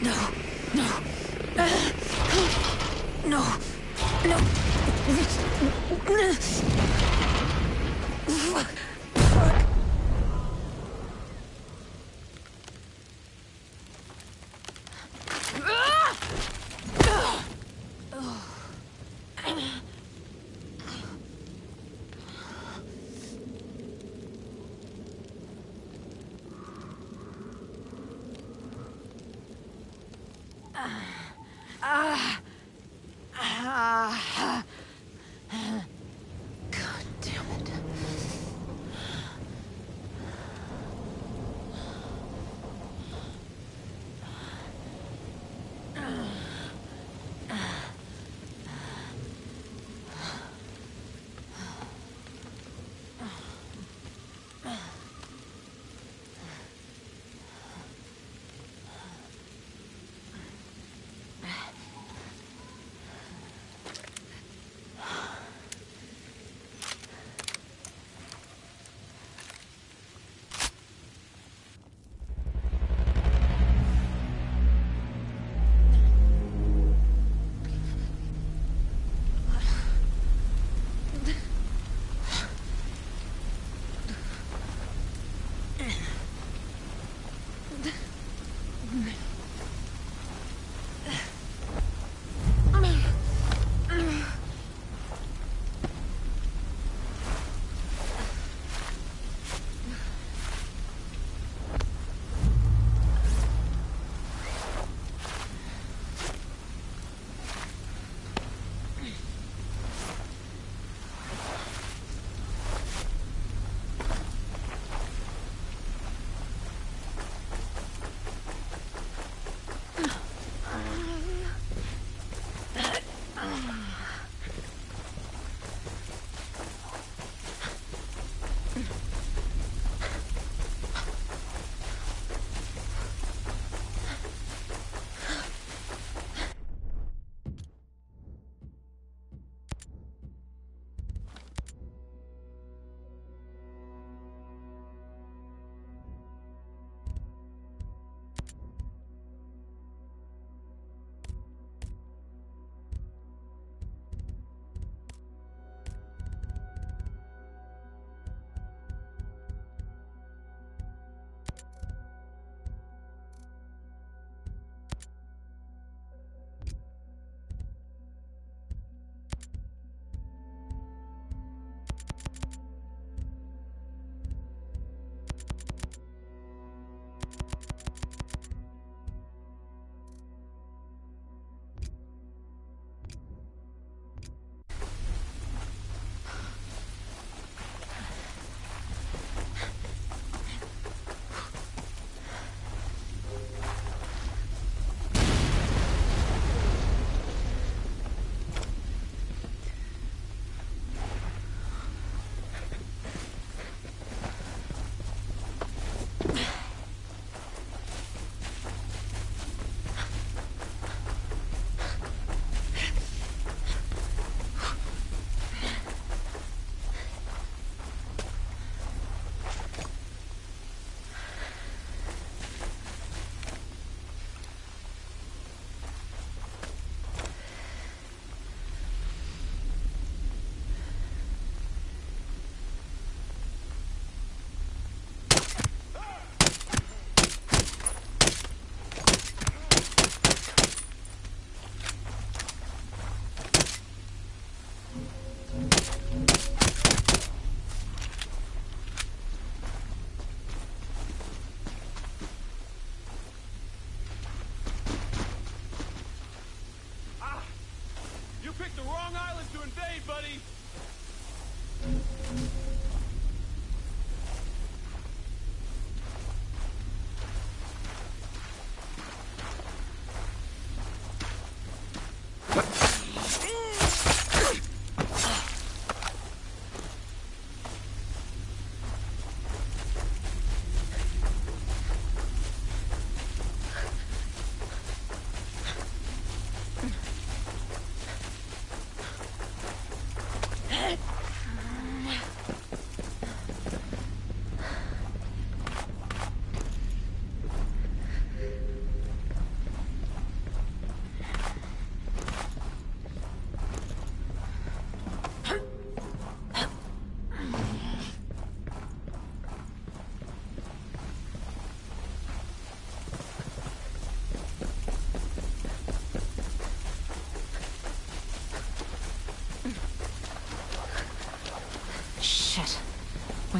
No. No. No. No.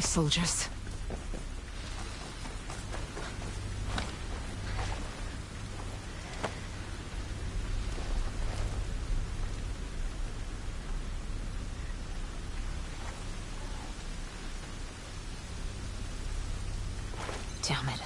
Soldiers. Damn it.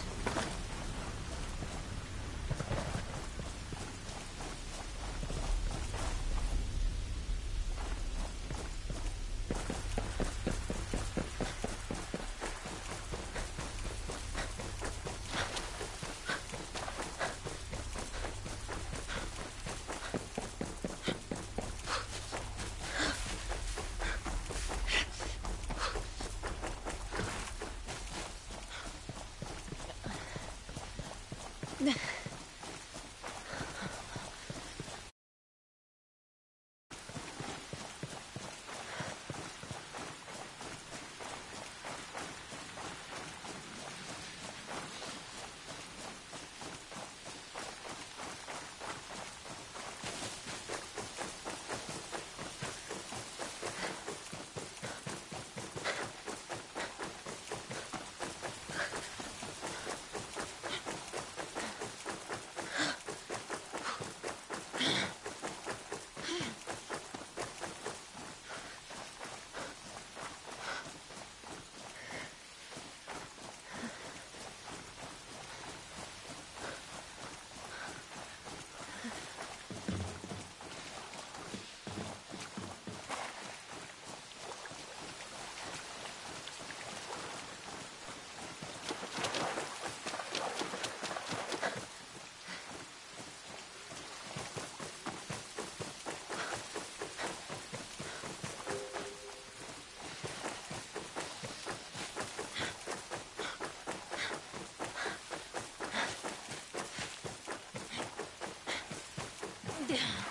Yeah.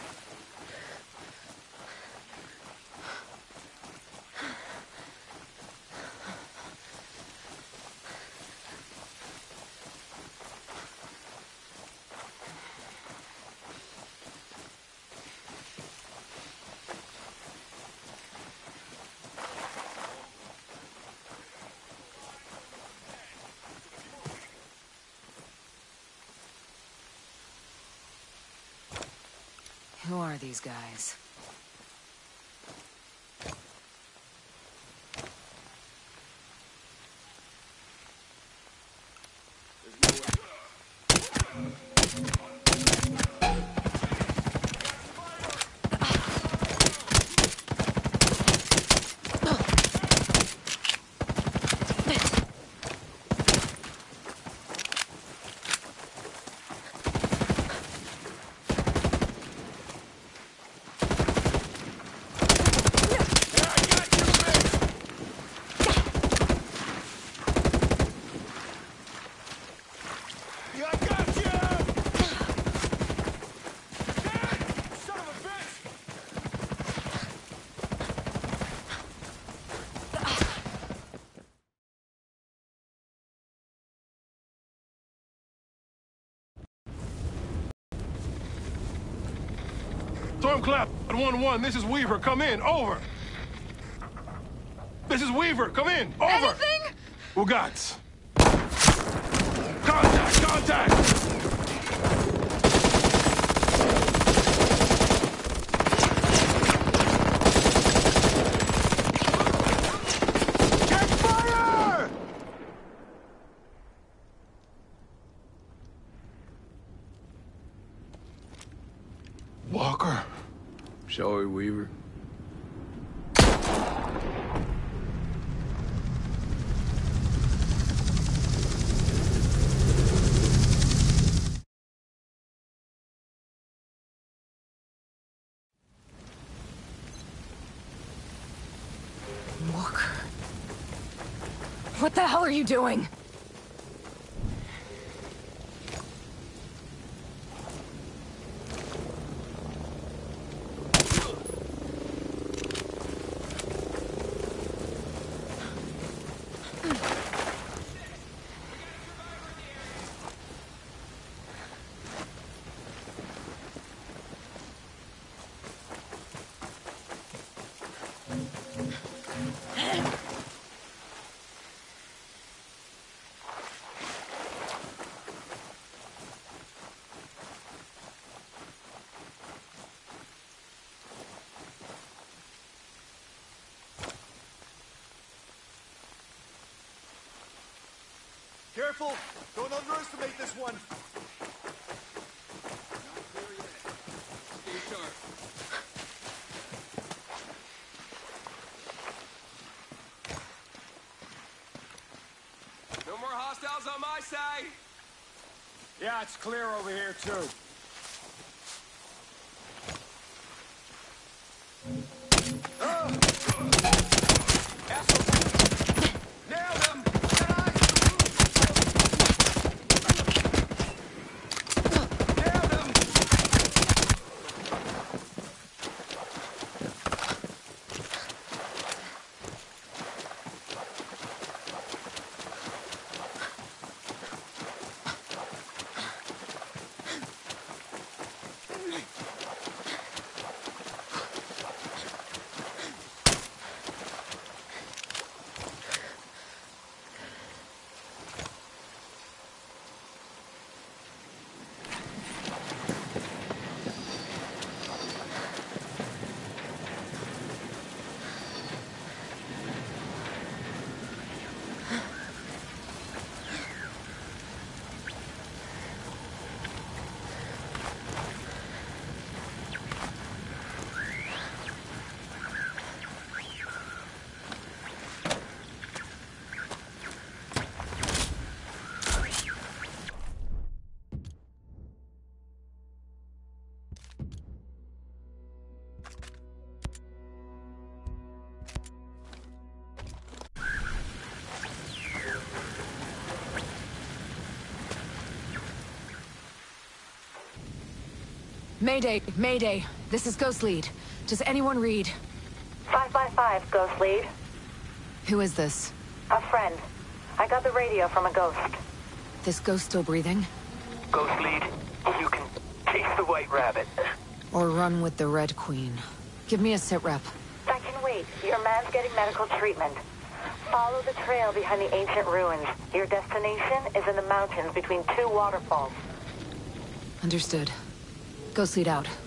Who are these guys? Yeah, I got you! Damn! Son of a bitch! Stormcloud, 1-1, this is Weaver, come in, over. This is Weaver, come in, over. Anything? Ugats. Contact, contact! Check fire! Walker. Shall Weaver? Walker. What the hell are you doing? Careful! Don't underestimate this one! Stay sharp. No more hostiles on my side. Yeah, it's clear over here, too. Nailed him. Nailed him. Mayday, Mayday. This is Ghost Lead. Does anyone read? 555, Ghost Lead. Who is this? A friend. I got the radio from a ghost. This ghost still breathing? Ghost lead, you can chase the white rabbit. Or run with the Red Queen? Give me a sit rep. I can wait. Your man's getting medical treatment. Follow the trail behind the ancient ruins. Your destination is in the mountains between two waterfalls. Understood. Ghost Lead out.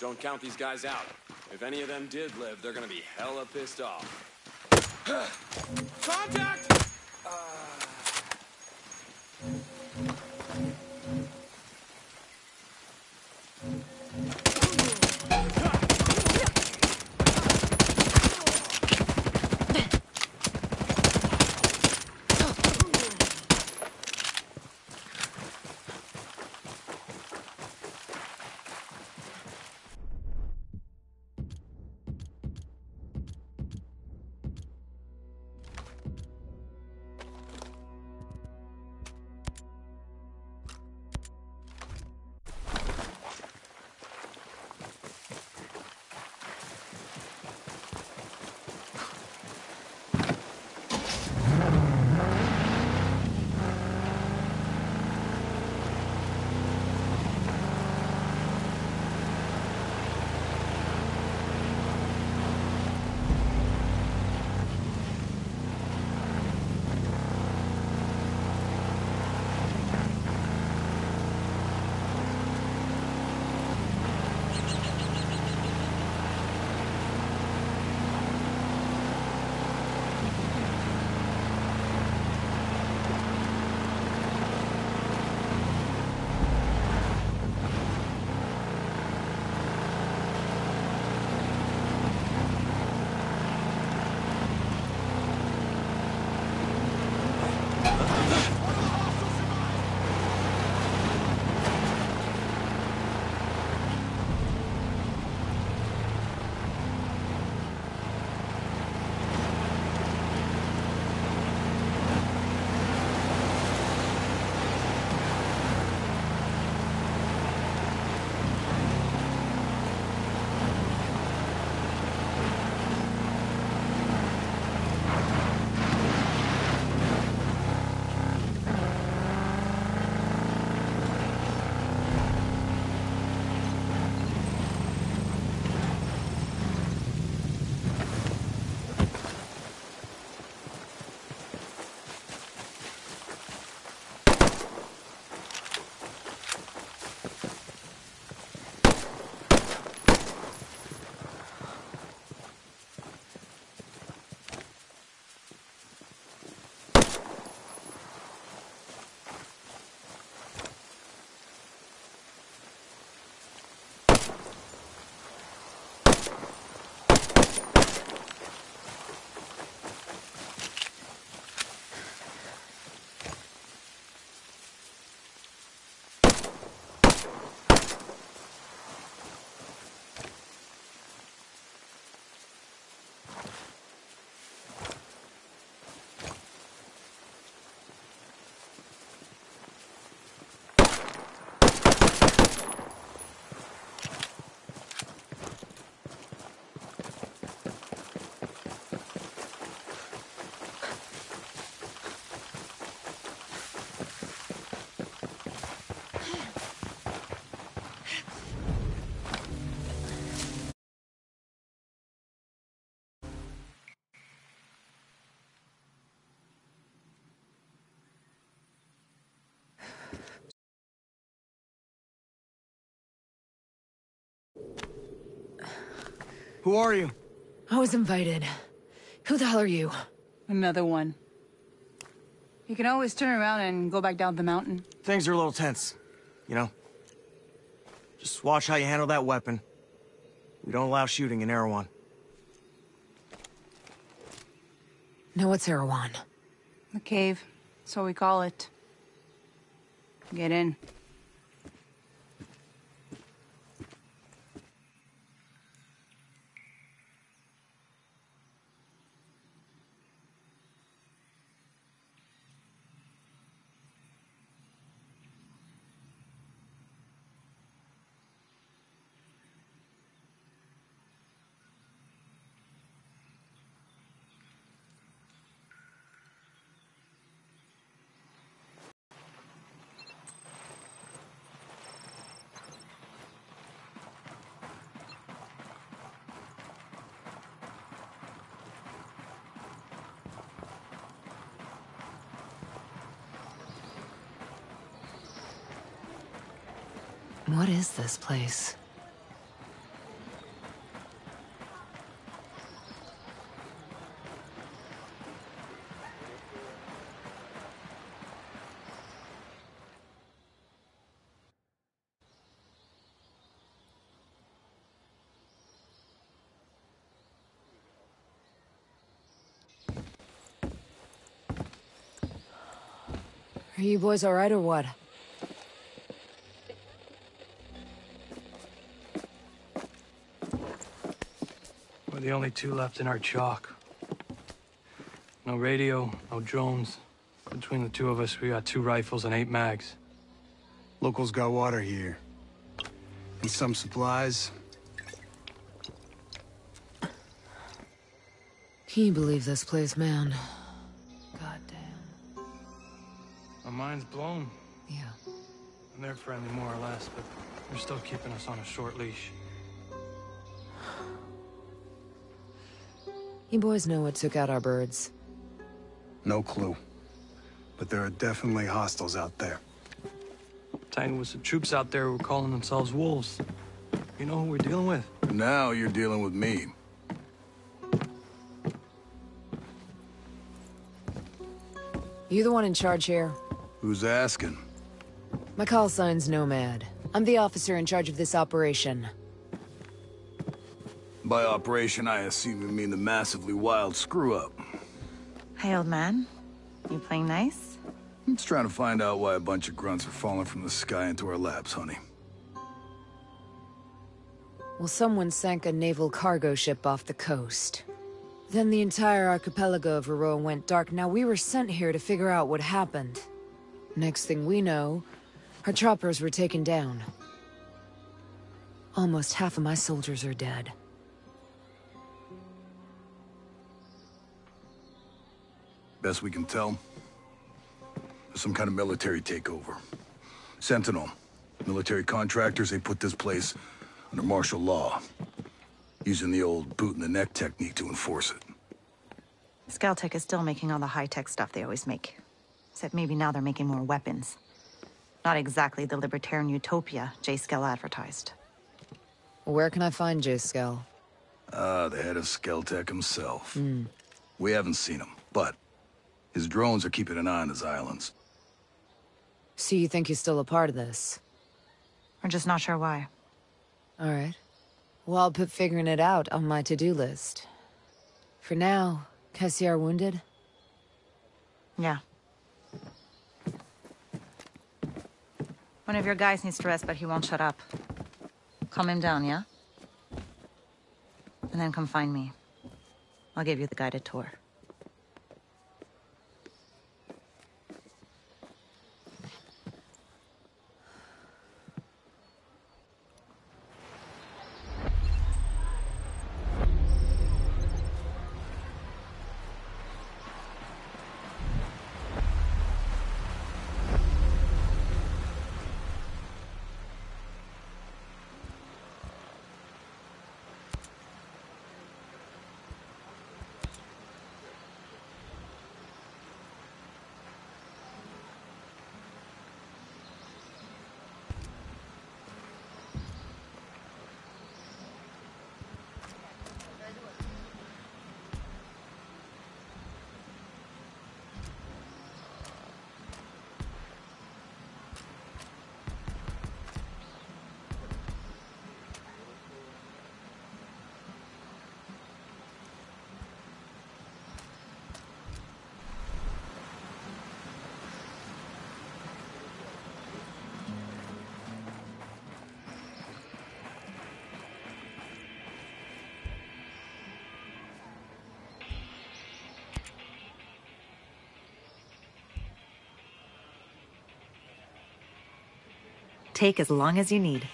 Don't count these guys out. If any of them did live, they're gonna be hella pissed off. Contact! Who are you? I was invited. Who the hell are you? Another one. You can always turn around and go back down the mountain. Things are a little tense, you know? Just watch how you handle that weapon. We don't allow shooting in Erewhon. No, what's Erewhon? The cave. That's what we call it. Get in. What is this place? Are you boys alright or what? The only two left in our chalk. No radio, no drones. Between the two of us, we got two rifles and eight mags. Locals got water here. And some supplies. Can you believe this place, man? Goddamn. My mind's blown. Yeah. And they're friendly, more or less, but they're still keeping us on a short leash. You boys know what took out our birds. No clue. But there are definitely hostiles out there. Tangled with some troops out there who were calling themselves wolves. You know who we're dealing with? Now you're dealing with me. You the one in charge here? Who's asking? My call sign's Nomad. I'm the officer in charge of this operation. By operation, I assume you mean the massively wild screw-up. Hey, old man. You playing nice? I'm just trying to find out why a bunch of grunts are falling from the sky into our laps, honey. Well, someone sank a naval cargo ship off the coast. Then the entire archipelago of Auroa went dark. Now we were sent here to figure out what happened. Next thing we know, our choppers were taken down. Almost half of my soldiers are dead. Best we can tell, there's some kind of military takeover. Sentinel, military contractors, they put this place under martial law, using the old boot-in-the-neck technique to enforce it. Skeltech is still making all the high-tech stuff they always make. Except maybe now they're making more weapons. Not exactly the libertarian utopia Jace Skell advertised. Where can I find Jace Skell? Ah, the head of Skeltech himself. Hmm. We haven't seen him, but his drones are keeping an eye on his islands. So you think he's still a part of this? We're just not sure why. Alright. Well, I'll put figuring it out on my to-do list. For now, Cassiar wounded? Yeah. One of your guys needs to rest, but he won't shut up. Calm him down, yeah? And then come find me. I'll give you the guided tour. Take as long as you need.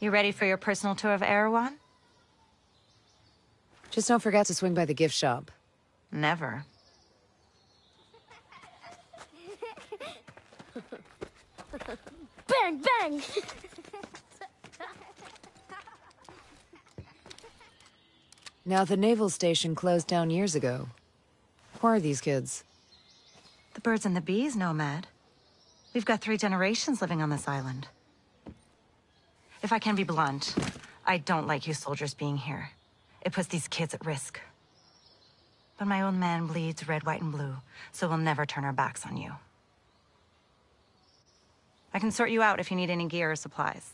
You ready for your personal tour of Erewhon? Just don't forget to swing by the gift shop. Never. Bang, bang! Now, the naval station closed down years ago. Who are these kids? The birds and the bees, Nomad. We've got three generations living on this island. If I can be blunt, I don't like you soldiers being here. It puts these kids at risk. But my old man bleeds red, white, and blue, so we'll never turn our backs on you. I can sort you out if you need any gear or supplies.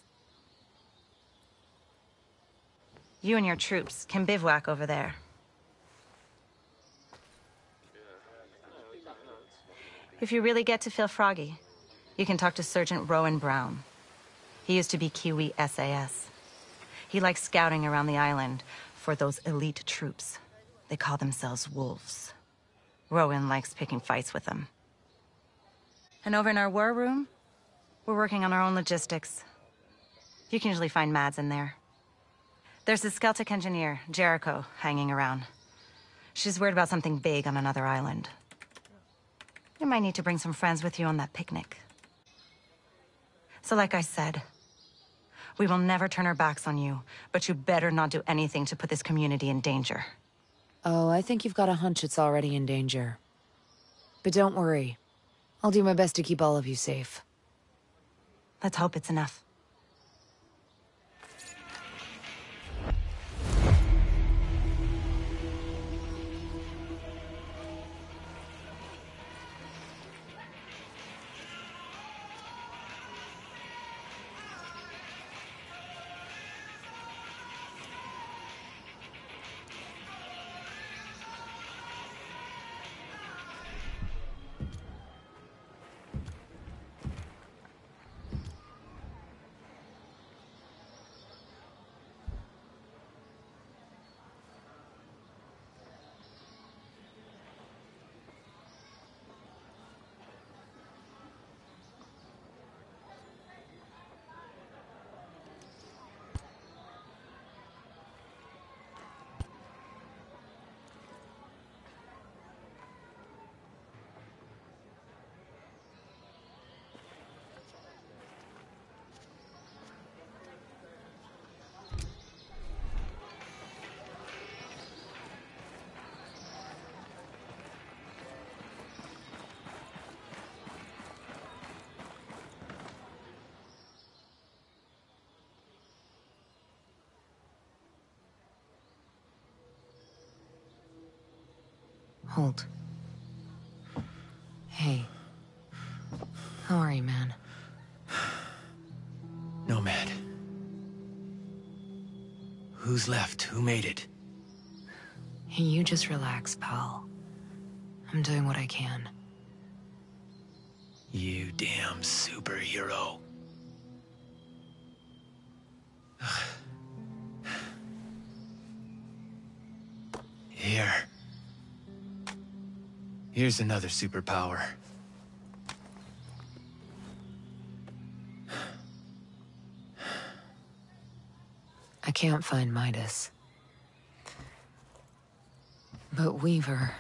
You and your troops can bivouac over there. If you really get to feel froggy, you can talk to Sergeant Rowan Brown. He used to be Kiwi SAS. He likes scouting around the island for those elite troops. They call themselves wolves. Rowan likes picking fights with them. And over in our war room, we're working on our own logistics. You can usually find Mads in there. There's the Skeltech engineer, Jericho, hanging around. She's worried about something big on another island. You might need to bring some friends with you on that picnic. So like I said, we will never turn our backs on you, but you better not do anything to put this community in danger. Oh, I think you've got a hunch it's already in danger. But don't worry. I'll do my best to keep all of you safe. Let's hope it's enough. Holt. Hey. How are you, man? Nomad. Who's left? Who made it? Hey, you just relax, pal. I'm doing what I can. You damn superhero. Here's another superpower. I can't find Midas. But Weaver...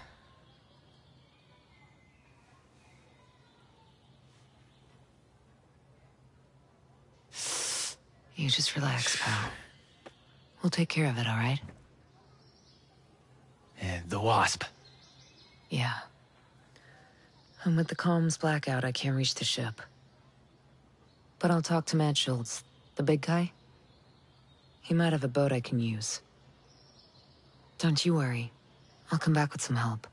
You just relax, pal. We'll take care of it, all right? And the Wasp. Yeah. And with the comms blackout, I can't reach the ship. But I'll talk to Matt Schultz, the big guy. He might have a boat I can use. Don't you worry. I'll come back with some help.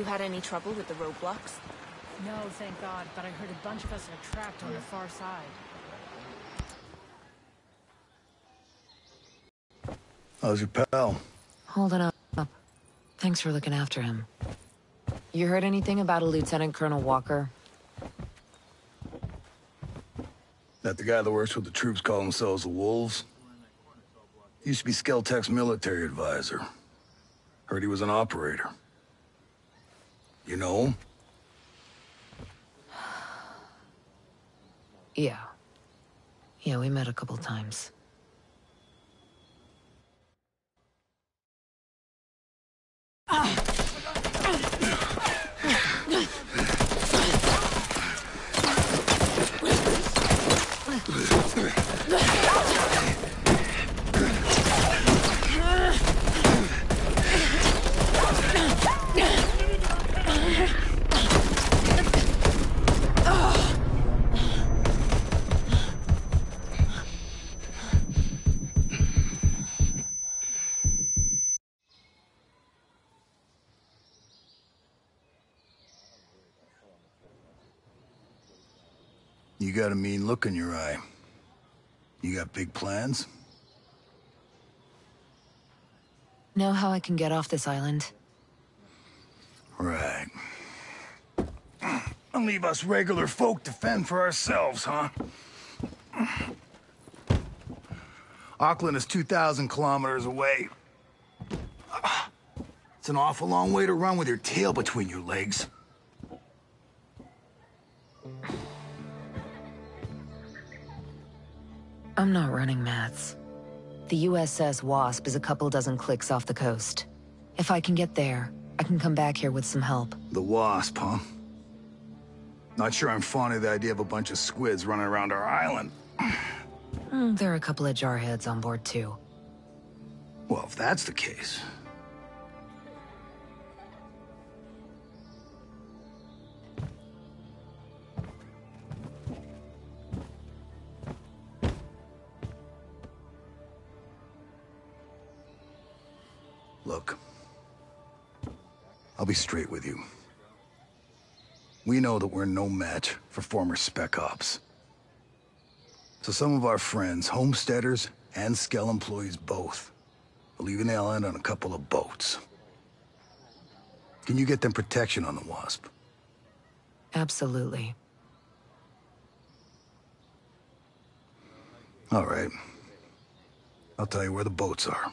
You had any trouble with the roadblocks? No, thank God, but I heard a bunch of us are trapped on the far side. How's your pal? Holding up. Thanks for looking after him. You heard anything about a Lieutenant Colonel Walker? That the guy that works with the troops call themselves the Wolves? Used to be Skeltech's military advisor. Heard he was an operator. You know him? Yeah. Yeah, we met a couple times. Ah! Got a mean look in your eye. You got big plans? Know how I can get off this island? Right. And leave us regular folk to fend for ourselves, huh? Auckland is 2,000 kilometers away. It's an awful long way to run with your tail between your legs. I'm not running, maths. The USS Wasp is a couple dozen clicks off the coast. If I can get there, I can come back here with some help. The Wasp, huh? Not sure I'm fond of the idea of a bunch of squids running around our island. Mm, there are a couple of jarheads on board, too. Well, if that's the case... be straight with you. We know that we're no match for former Spec Ops. So some of our friends, homesteaders and Skell employees both, are leaving the island on a couple of boats. Can you get them protection on the Wasp? Absolutely. All right. I'll tell you where the boats are.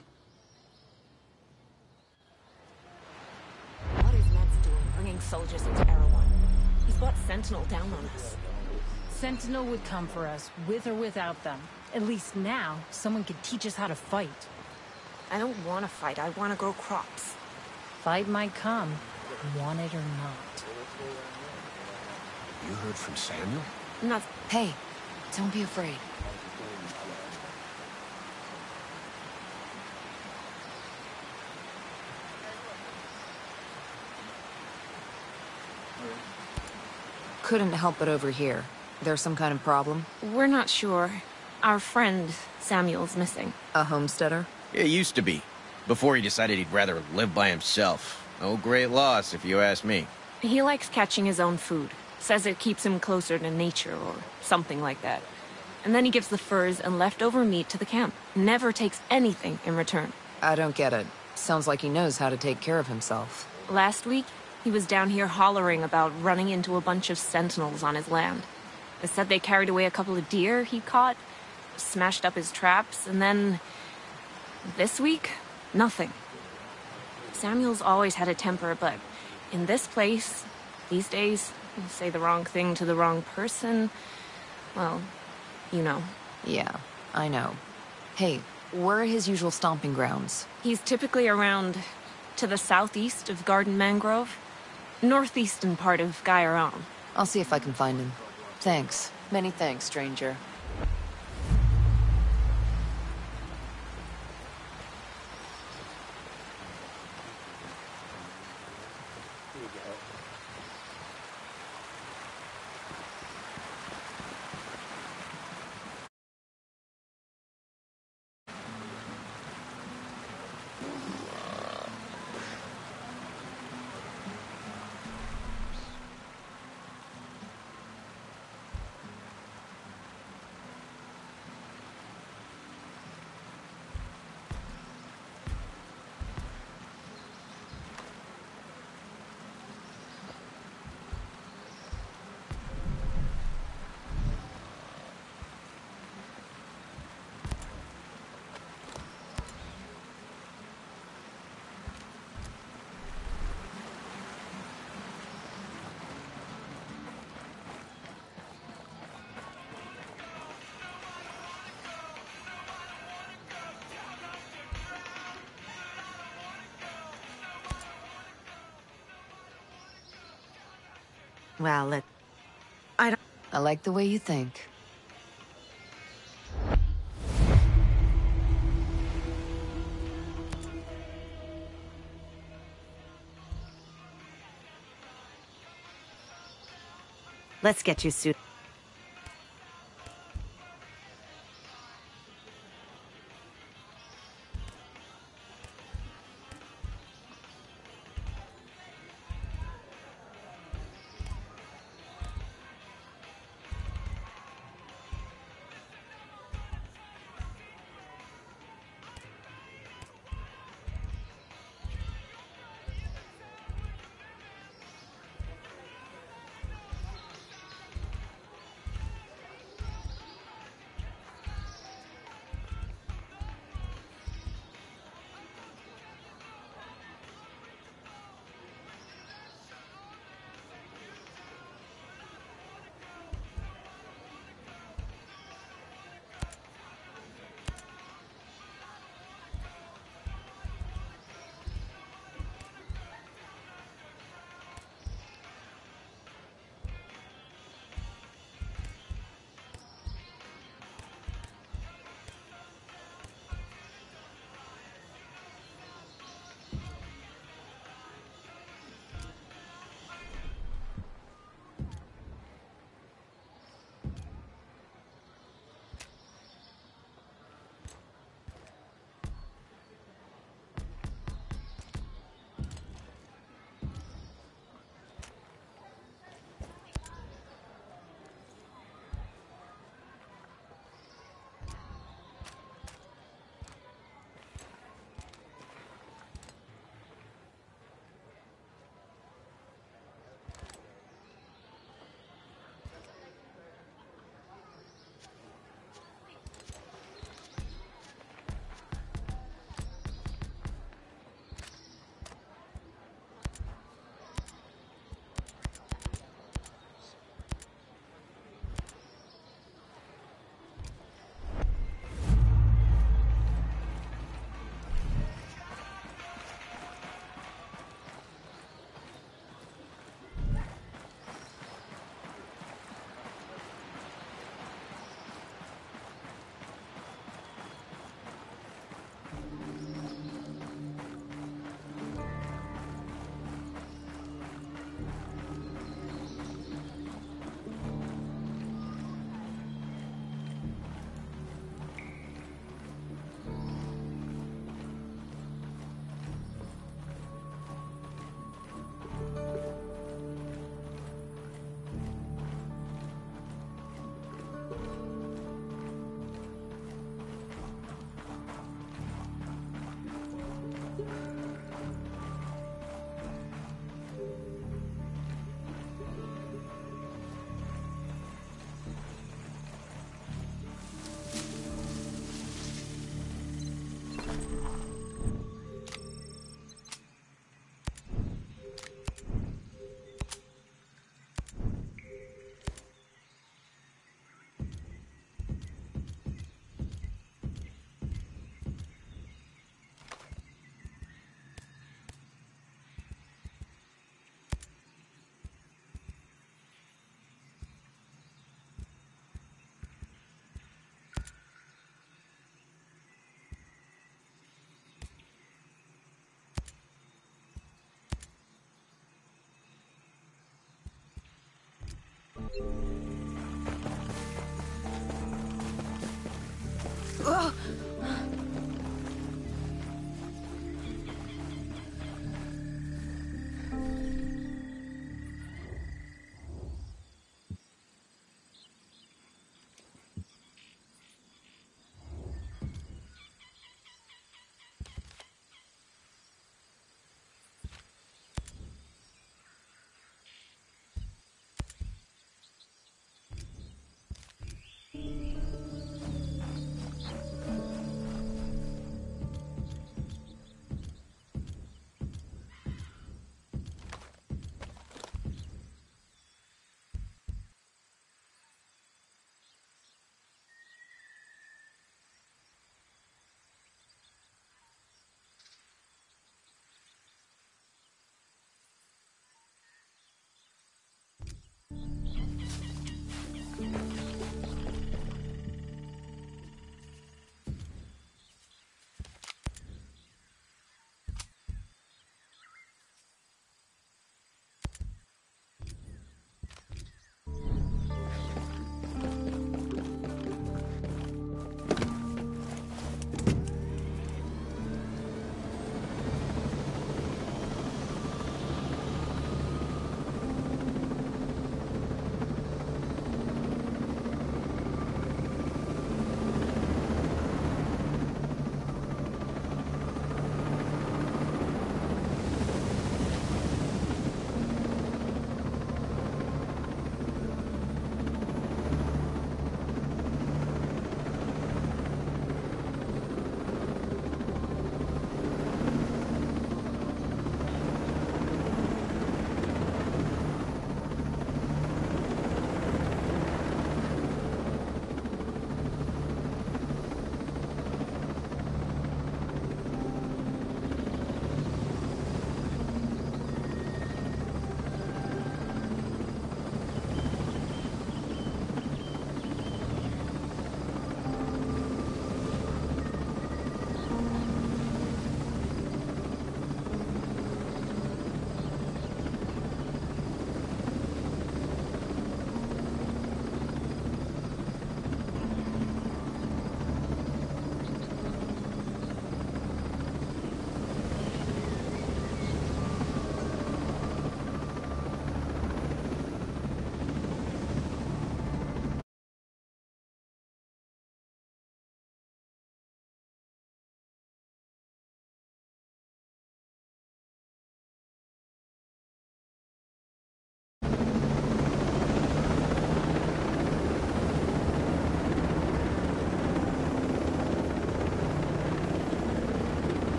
What is Mets doing bringing soldiers into Erewhon? He's got Sentinel down on us. Sentinel would come for us, with or without them. At least now, someone could teach us how to fight. I don't want to fight. I want to grow crops. Fight might come, want it or not. You heard from Samuel? Not. Hey, don't be afraid. Couldn't help but overhear. There's some kind of problem? We're not sure. Our friend, Samuel's missing. A homesteader? He used to be. Before he decided he'd rather live by himself. No great loss, if you ask me. He likes catching his own food. Says it keeps him closer to nature or something like that. And then he gives the furs and leftover meat to the camp. Never takes anything in return. I don't get it. Sounds like he knows how to take care of himself. Last week, he was down here hollering about running into a bunch of sentinels on his land. They said they carried away a couple of deer he caught, smashed up his traps, and then... This week, nothing. Samuel's always had a temper, but in this place, these days, you say the wrong thing to the wrong person, well, you know. Yeah, I know. Hey, where are his usual stomping grounds? He's typically around to the southeast of Garden Mangrove, northeastern part of Gaiaron. I'll see if I can find him. Thanks. Many thanks, stranger. Well, it. I don't. I like the way you think. Let's get you suited.